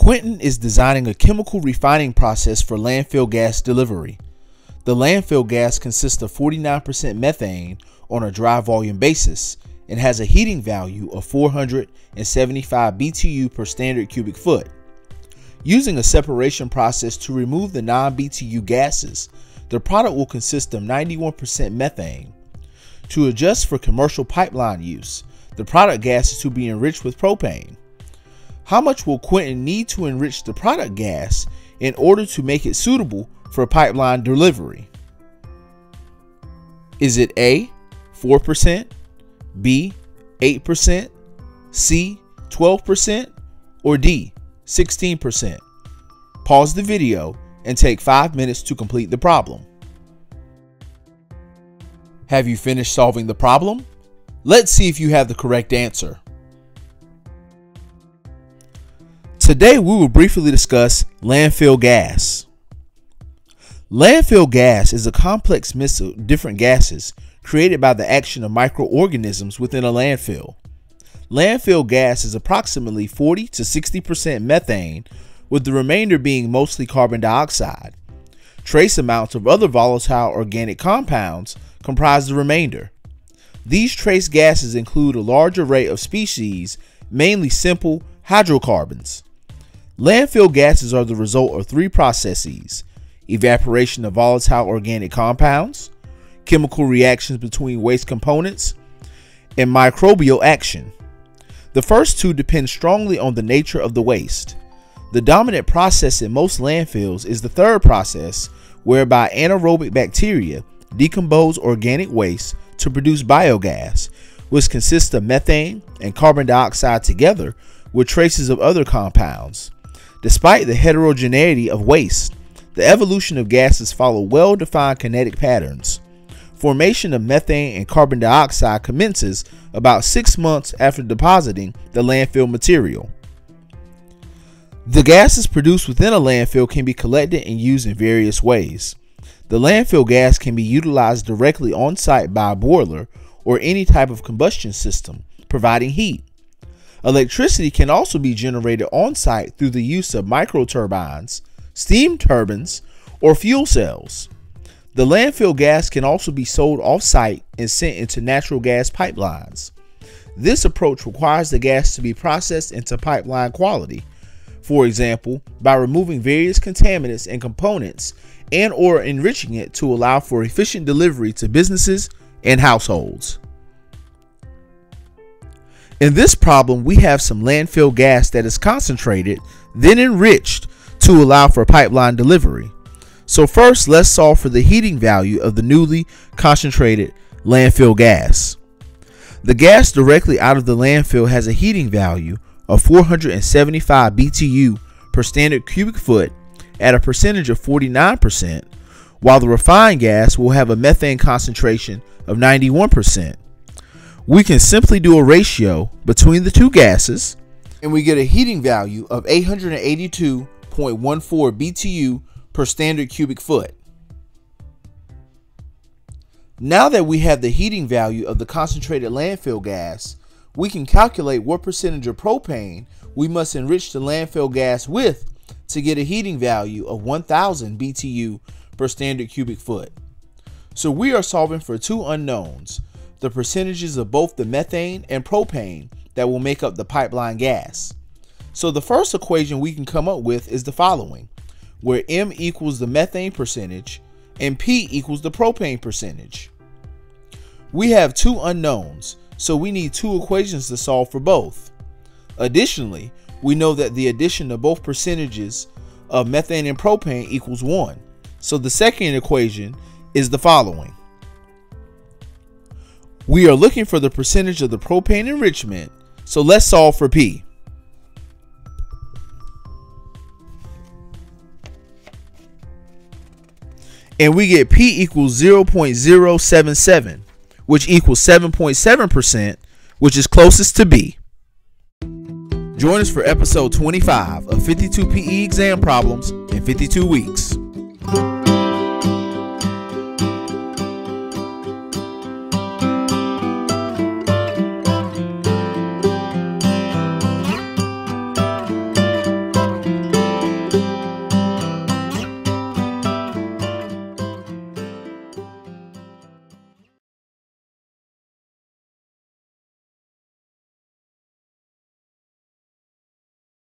Quentin is designing a chemical refining process for landfill gas delivery. The landfill gas consists of 49% methane on a dry volume basis and has a heating value of 475 BTU per standard cubic foot. Using a separation process to remove the non BTU gases, the product will consist of 91% methane. To adjust for commercial pipeline use, the product gas is to be enriched with propane. How much will Quentin need to enrich the product gas in order to make it suitable for pipeline delivery? Is it A, 4%, B, 8%, C, 12%, or D, 16%? Pause the video and take 5 minutes to complete the problem. Have you finished solving the problem? Let's see if you have the correct answer. Today we will briefly discuss landfill gas. Landfill gas is a complex mix of different gases created by the action of microorganisms within a landfill. Landfill gas is approximately 40 to 60% methane, with the remainder being mostly carbon dioxide. Trace amounts of other volatile organic compounds comprise the remainder. These trace gases include a large array of species, mainly simple hydrocarbons. Landfill gases are the result of three processes evaporation of volatile organic compounds, chemical reactions between waste components, and microbial action. The first two depend strongly on the nature of the waste. The dominant process in most landfills is the third process, whereby anaerobic bacteria decompose organic waste to produce biogas, which consists of methane and carbon dioxide together with traces of other compounds. Despite the heterogeneity of waste, the evolution of gases follow well defined kinetic patterns. Formation of methane and carbon dioxide commences about six months after depositing the landfill material. The gases produced within a landfill can be collected and used in various ways. The landfill gas can be utilized directly on site by a boiler or any type of combustion system, providing heat. Electricity can also be generated on site through the use of microturbines, steam turbines, or fuel cells. The landfill gas can also be sold off site and sent into natural gas pipelines. This approach requires the gas to be processed into pipeline quality. For example, by removing various contaminants and components and or enriching it to allow for efficient delivery to businesses and households. In this problem, we have some landfill gas that is concentrated, then enriched to allow for pipeline delivery. So first, let's solve for the heating value of the newly concentrated landfill gas. The gas directly out of the landfill has a heating value of 475 BTU per standard cubic foot at a percentage of 49%, while the refined gas will have a methane concentration of 91% we can simply do a ratio between the two gases and we get a heating value of 882.14 BTU per standard cubic foot. Now that we have the heating value of the concentrated landfill gas, we can calculate what percentage of propane we must enrich the landfill gas with to get a heating value of 1000 BTU per standard cubic foot. So we are solving for two unknowns, the percentages of both the methane and propane that will make up the pipeline gas. So the first equation we can come up with is the following, where M equals the methane percentage and P equals the propane percentage. We have two unknowns, so we need two equations to solve for both. Additionally, we know that the addition of both percentages of methane and propane equals 1. So the second equation is the following. We are looking for the percentage of the propane enrichment, so let's solve for P. And we get P equals 0.077, which equals 7.7%, which is closest to B. Join us for episode 25 of 52 PE exam problems in 52 weeks.